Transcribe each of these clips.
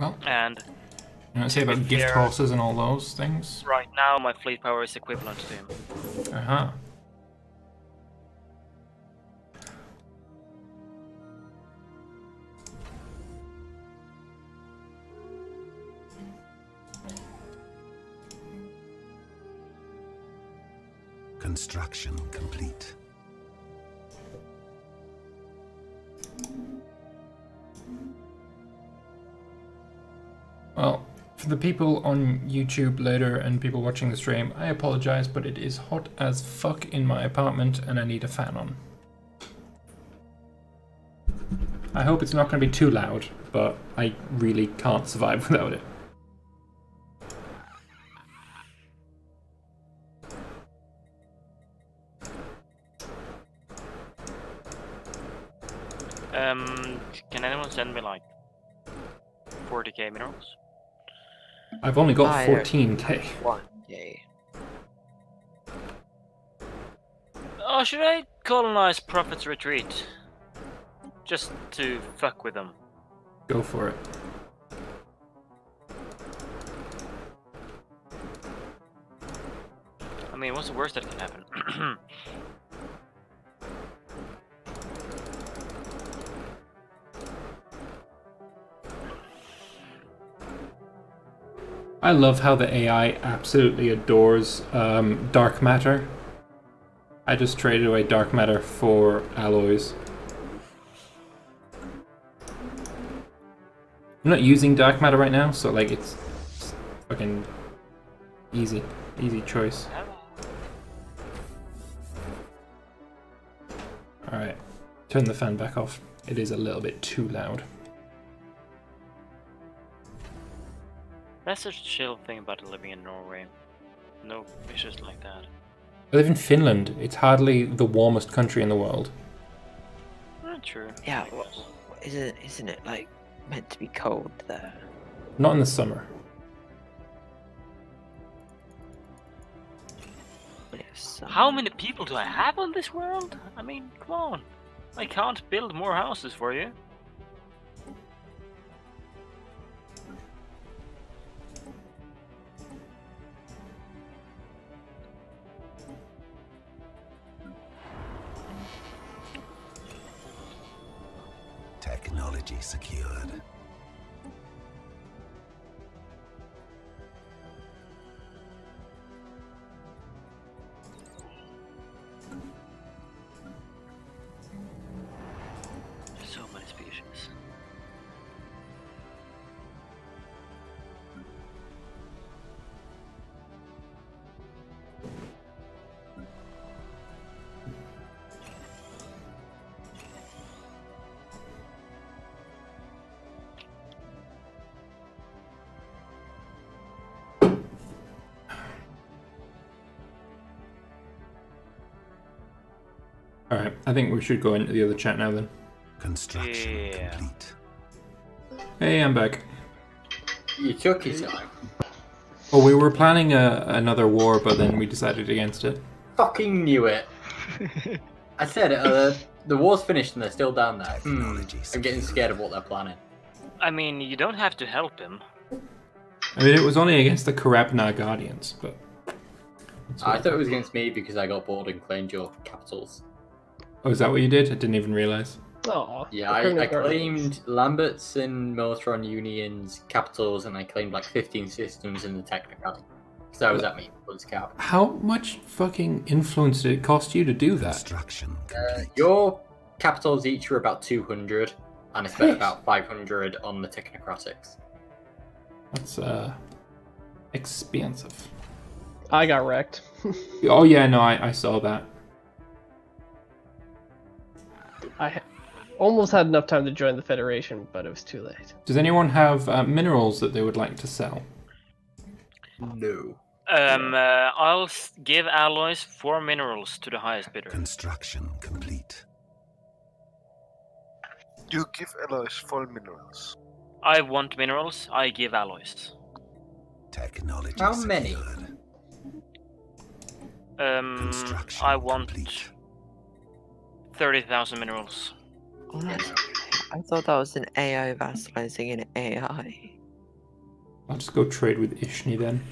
Well, And you know, say about gift they're- horses and all those things. right now, my fleet power is equivalent to him. Uh huh. Construction complete. The people on YouTube later and people watching the stream, I apologize, but it is hot as fuck in my apartment and I need a fan on. I hope it's not going to be too loud, but I really can't survive without it. I've only got I 14k. One day. Oh, should I colonize Prophet's Retreat? Just to fuck with them. Go for it. I mean, what's the worst that can happen? I love how the AI absolutely adores um, dark matter. I just traded away dark matter for alloys. I'm not using dark matter right now, so like it's, it's fucking easy, easy choice. All right, turn the fan back off. It is a little bit too loud. That's such a chill thing about living in Norway. No issues like that. I live in Finland. It's hardly the warmest country in the world. Not true. Yeah, well, isn't it, isn't it like meant to be cold there? Not in the summer. Yes. How many people do I have on this world? I mean, come on. I can't build more houses for you. Secured. Right, I think we should go into the other chat now then. Construction Yeah. complete. Hey, I'm back. You took your time. Well, we were planning a, another war, but then we decided against it. Fucking knew it. I said it. Uh, the war's finished and they're still down there. Hmm. I'm getting scared of what they're planning. I mean, you don't have to help him. I mean, it was only against the Karabna Guardians, but. I thought it was against me because I got bored and claimed your capitals. Oh, is that what you did? I didn't even realize. Oh, Yeah, I, I claimed Lambert's and Militron Union's capitals, and I claimed like 15 systems in the Technocratic. So I was at me was cap. How much fucking influence did it cost you to do that? Construction Uh, your capitals each were about 200, and I spent Nice. about 500 on the Technocratics. That's uh, expensive. I got wrecked. Oh yeah, no, I, I saw that. I almost had enough time to join the Federation, but it was too late. Does anyone have uh, minerals that they would like to sell? No. Um, uh, I'll give alloys four minerals to the highest bidder. Construction complete. You give alloys full minerals. I want minerals. I give alloys. Technology How many? secured. Um, I want complete. Thirty thousand minerals. Oh, that's- I thought that was an AI vassalizing an AI. I'll just go trade with Ishni then.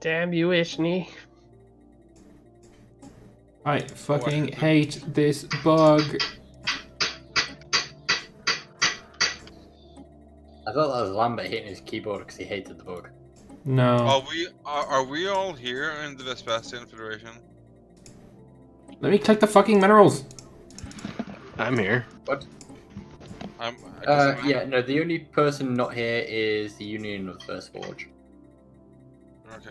Damn you, Ishni. I fucking hate this bug. I thought that was Lambert hitting his keyboard because he hated the bug. No. Are we are, are we all here in the Vespasian Federation? Let me click the fucking minerals. I'm here. What? I'm, Uh, I'm- yeah, no, the only person not here is the Union of the First Forge. Okay.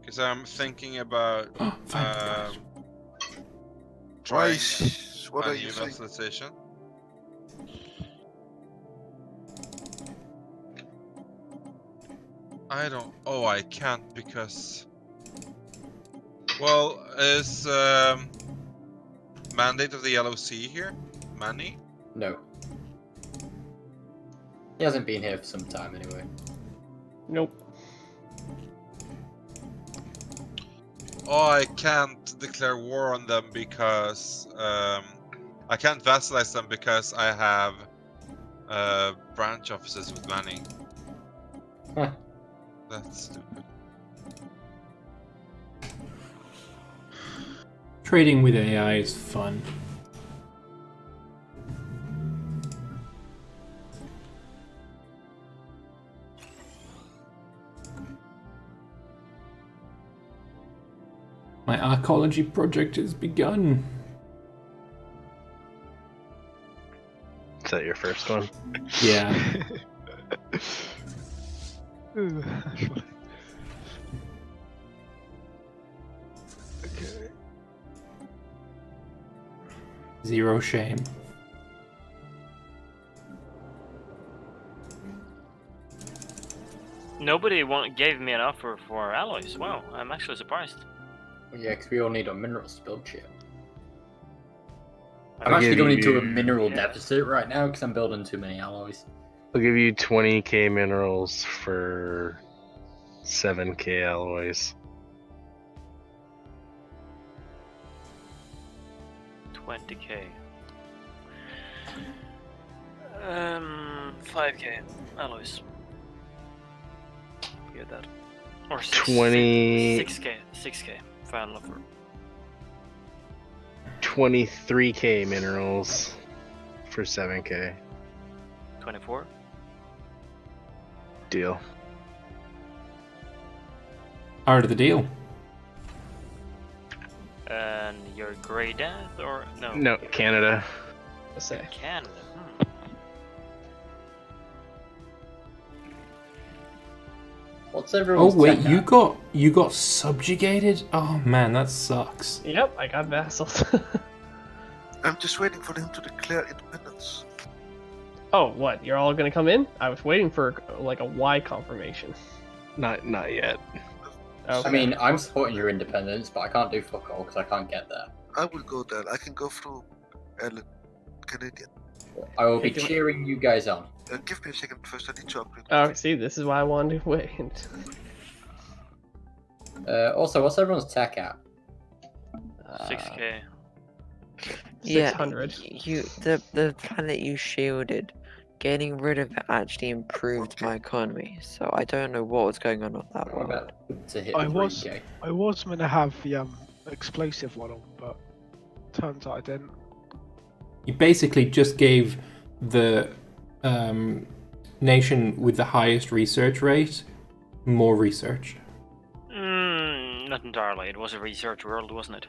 Because I'm thinking about Oh, thank um, Why what are you saying? I don't. Oh, I can't because. Well, is um, mandate of the Yellow Sea here? Manny? No. He hasn't been here for some time anyway. Nope. Oh, I can't declare war on them because um, I can't vassalize them because I have uh, branch offices with Manny. Huh. That's stupid. Trading with AI is fun. My archaeology project has begun. Is that your first one? Yeah. okay. Zero shame. Nobody want, gave me an offer for alloys. Wow, I'm actually surprised. Yeah, because we all need a mineral to build shit. I I'm I'll actually give going into you- a mineral Yeah. deficit right now because I'm building too many alloys. I'll give you 20k minerals for 7k alloys. 20k. Um, 5k alloys. Get that. Or six, 20 6k. 6k. Final offer. 23k minerals for 7k. 24. Deal. Art of the deal. And your grey death or no? No, Canada. I say. Canada. Hmm. What's Oh wait, tech you at? got you got subjugated? Oh man, that sucks. Yep, I got vassals. I'm just waiting for him to declare independence. oh, what? You're all gonna come in? I was waiting for like a Y confirmation. Not not yet. Okay. I mean, I'm supporting your independence, but I can't do fuck all because I can't get there. I will go there. I can go through Ellen, Canadian. I will be Hey, do you- cheering you guys on. Uh, give me a second first. I need to upgrade. Oh, see, this is why I wanted to wait. Uh, also, what's everyone's tech at? Uh, 6k. Yeah, 600. you the the planet you shielded, getting rid of it actually improved my economy. So I don't know what was going on with that one. about to hit I was- 3k? I was meant to have the um explosive one on, but turns out I didn't. You basically just gave the um, nation with the highest research rate more research. Mm, not entirely. It was a research world, wasn't it?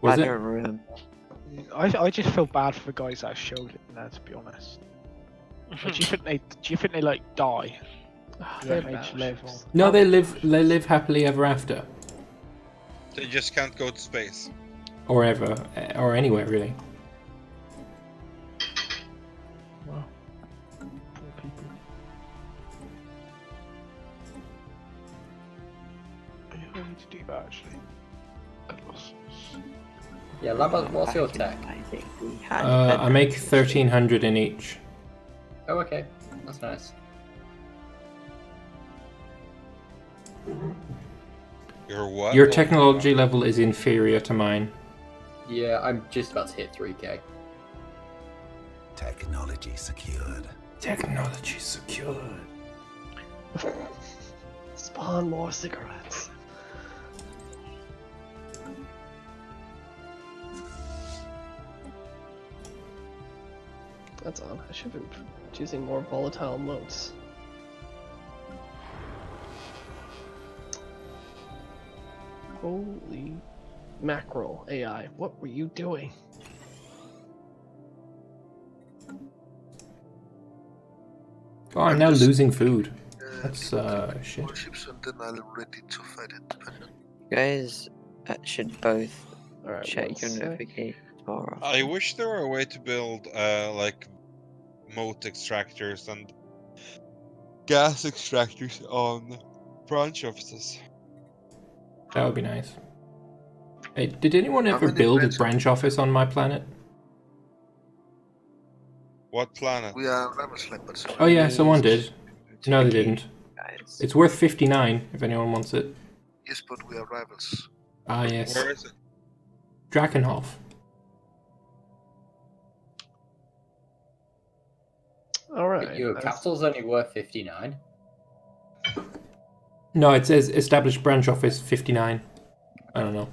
Was I it? don't remember. I, I just feel bad for the guys that showed it there, to be honest. Like, do you think they do you think they like die? Ah, Yeah, they're battleships. level. No, they live. They live happily ever after, They just can't go to space. or ever, or anywhere really. Wow. Poor people. Yeah, I need to do that actually. I lost- Yeah, Lambert, what's your tech? I think we had Uh, I make thirteen hundred in each. Oh, okay. That's nice. Your what? Your technology level is inferior to mine. Yeah, I'm just about to hit 3k. Technology secured. Technology secured. Spawn more cigarettes. That's on. I should have been choosing more volatile motes. Holy mackerel AI, what were you doing? Oh, I'm now losing food. That's uh shit. Warships and then ready to fight independent. You guys uh, should both Alright, check your sec. notifications more often. I wish there were a way to build uh like mote extractors and gas extractors on branch offices. That would be nice. Hey, did anyone ever many build a branch branch office on my planet? What planet? We are Ramus Leopards. Oh yeah, someone did. No, they didn't. It's worth 59 if anyone wants it. Yes, but we are rivals. Ah yes. Where is it? Drakenhof. Alright. Your that's- capital's only worth 59. No, it says established branch office 59. I don't know.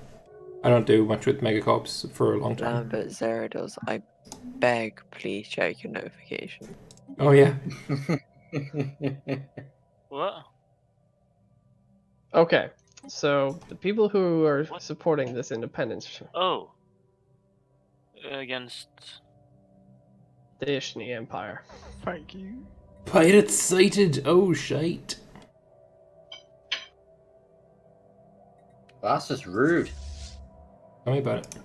I don't do much with megacorps for a long time. Lambert Zerados, I beg, please check your notification. Oh yeah. What? Okay, so the people who are supporting this independence, Oh. Against. The Ishni Empire. Thank you. Pirates sighted. Oh shite. That's just rude. Tell me about it.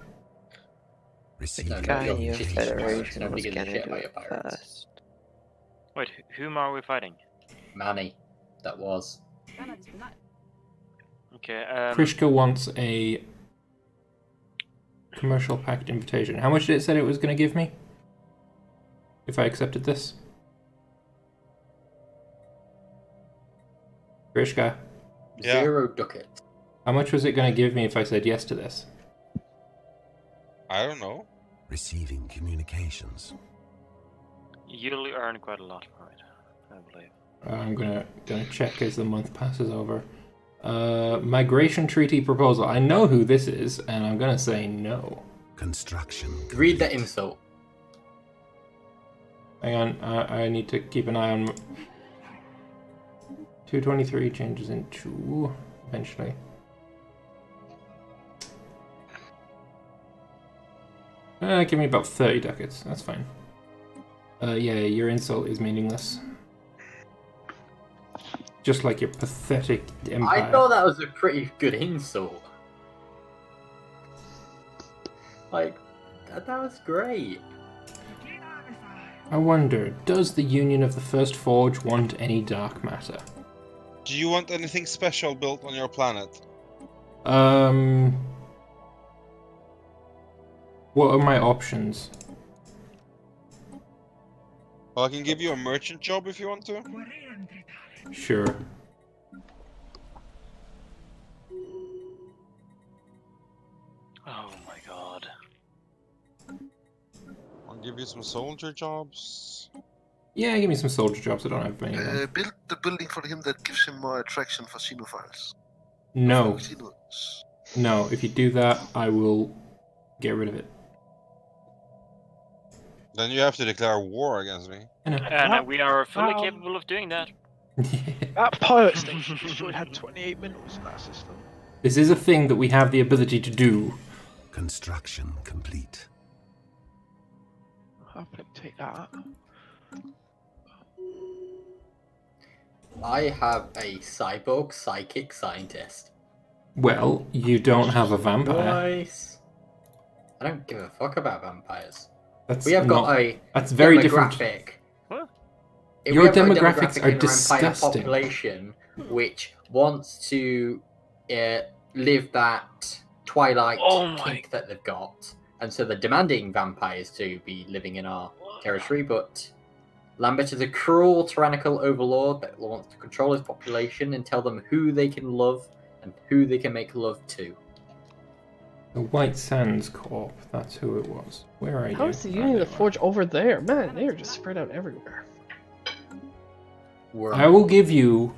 Receive No, no, Guy you're in your shitty federation Nobody was gives a gonna shit do about it your pirates. first. Wait, whom are we fighting? Manny, that was. Okay, um. Krishka wants a commercial pact invitation. How much did it said it was going to give me? If I accepted this? Krishka, Yeah. Zero ducats. how much was it going to give me if I said yes to this? I don't know. Receiving communications. You'll earn quite a lot for it, I believe. I'm gonna gonna check as the month passes over. Uh, migration treaty proposal. I know who this is, and I'm gonna say no. Construction. Read the complete. insult. Hang on, I, I need to keep an eye on. 223 changes into eventually. Uh, give me about 30 ducats. That's fine. Uh, yeah, your insult is meaningless. Just like your pathetic empire. I thought that was a pretty good insult. Like, that, that was great. I wonder, does the Union of the First Forge want any dark matter? Do you want anything special built on your planet? Um. What are my options? Well, I can give you a merchant job if you want to. Sure. Oh give you some soldier jobs. Yeah, give me some soldier jobs. I don't have many. of them. Uh, build the building for him that gives him more attraction for xenophiles. No, no. If you do that, I will get rid of it. Then you have to declare war against me. And uh, we are fully Wow. capable of doing that. That pirate station destroyed had 28 minerals in that system. this is a thing that we have the ability to do. Construction complete. I'll take that. I have a cyborg psychic scientist. Well, you don't have a vampire. Nice. I don't give a fuck about vampires. That's We have not, got a That's very different. demographic. What? If Your we a demographics demographic are in disgusting. population which wants to uh, live that twilight Oh kink that they've got, and so they're demanding vampires to be living in our territory. But Lambert is a cruel, tyrannical overlord that wants to control his population and tell them who they can love and who they can make love to. The White Sands Corp. That's who it was. Where are you? How is the Union of the. Forge over there? Man, they're just spread out everywhere. worm. I will give you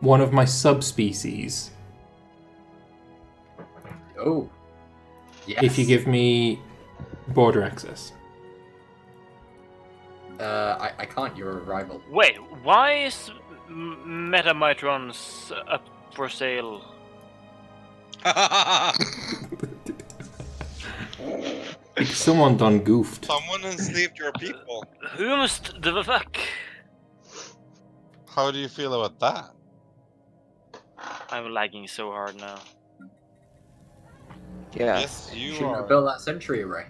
one of my subspecies Oh. Yes. if you give me border access. Uh, I, I can't. You're a rival. Wait, why is M- Metamitrons up for sale? Someone done goofed. Someone enslaved your people. Who must the fuck? How do you feel about that? I'm lagging so hard now. Yeah. Yes, you Shouldn't are. have built that sentry array.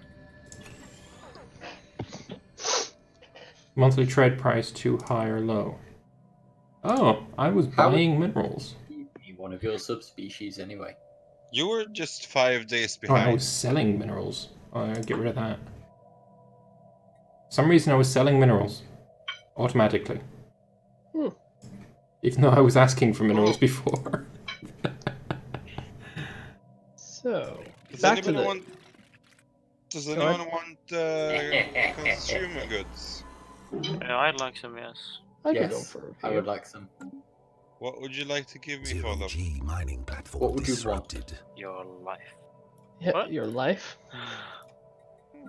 Monthly trade price too high or low? Oh, I was How- buying minerals. Be one of your subspecies anyway. You were just five days Oh, I was selling minerals. Oh, I'll get rid of that. some reason I was selling minerals. Automatically. Hmm. Even though I was asking for minerals before. So, Does back to anyone the. want? Does Go anyone want uh, consumer goods? Yeah, I'd like some, yes. I yes, for a I few. would like some. What would you like to give me for Zero them? G mining platform What would you want? disrupted. Your life. Yeah, What? Your life.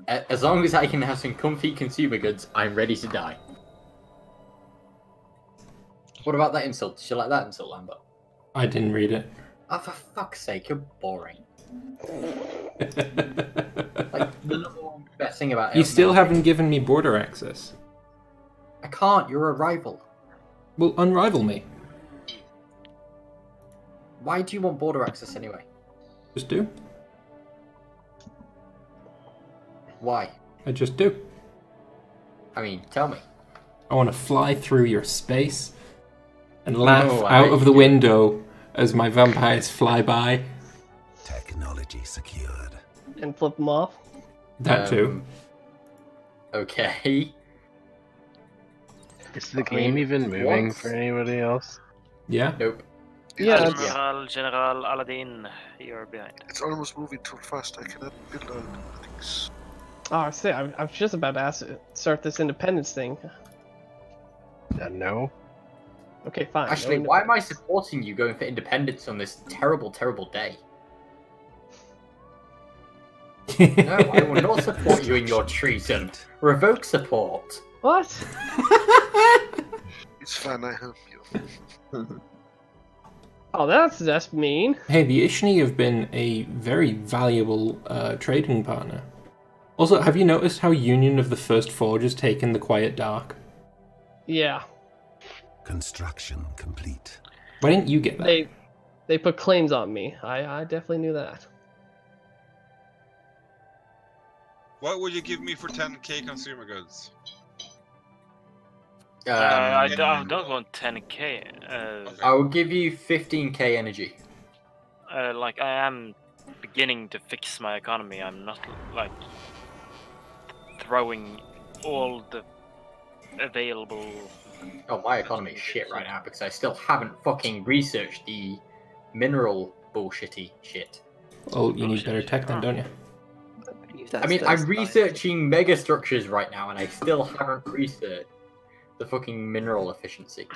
As long as I can have some comfy consumer goods, I'm ready to die. What about that insult? Did you like that insult, Lambert? I didn't read it. Oh, for fuck's sake, you're boring. Like, the number one best thing about you still haven't given me border access. I can't, you're a rival. Well, unrival me. Why do you want border access anyway? Just do. Why? I just do. I mean, tell me. I want to fly through your space and oh, laugh no, out of the do. window as my vampires fly by. Technology secured. And flip them off. That too. Um, Okay. Is the I mean, game even moving once- for anybody else? Yeah. Nope. Yeah, it's- General, General Aladdin, you're behind. It's almost moving too fast. I cannot build all things. Oh, I say, I, I was just about to ask, start this independence thing. Uh, no. Okay, fine. Actually, inde- why am I supporting you going for independence on this terrible, terrible day? No, I will not support you in your treason. Revoke support. What? It's fine. I help you. Oh, that's that's mean. hey, the Ishni have been a very valuable uh, trading partner. Also, have you noticed how Union of the First Forge has taken the Quiet Dark? Yeah, Construction complete. Why didn't you get that? they they put claims on me. I I definitely knew that. What would you give me for 10k consumer goods? Um, uh, I, yeah. d- I don't want 10k. Uh, Okay. I will give you 15k energy. uh, like, I am beginning to fix my economy. I'm not, like, throwing all the available. Oh, my economy is shit right now because I still haven't fucking researched the mineral bullshitty shit. Oh, you need better tech then, don't you? I believe I mean, I'm researching mega structures right now, and I still haven't researched the fucking mineral efficiency.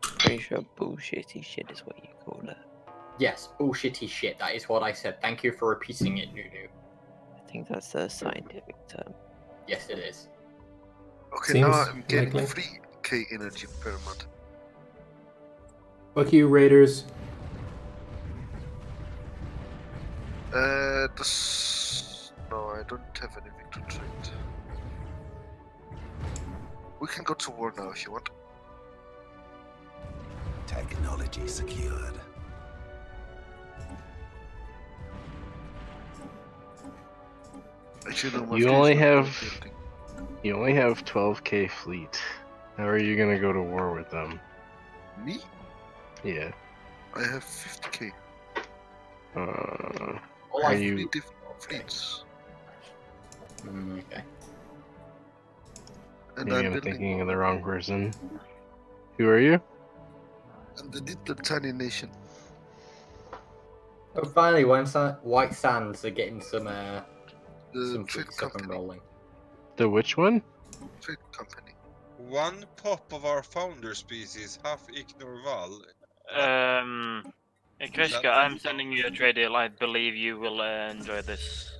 Pretty sure bullshitty shit is what you call it. Yes, bullshitty shit. That is what I said. Thank you for repeating it, Nunu. I think that's the scientific term. Yes, it is. Okay, now I'm getting likely. 3k energy per month. Fuck you, Raiders. Uh, this... No, I don't have anything to trade. We can go to war now if you want. Technology secured. Actually, no, my You only have- You only have 12k fleet. How are you gonna go to war with them? Me? Yeah. I have 50k. Uh, All Are I you- Three different fleets. Mm, okay. And maybe I'm I'm thinking of the wrong person. Who are you? And the little tiny nation. Oh, finally, White Sa- White Sands are getting some uh, The Some trade tweaks up and company. rolling. The which one? Trade company. One pop of our founder species, half Ignorval. Um, Krishka, I'm sending you a trade deal. I believe you will uh, enjoy this.